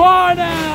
Corner!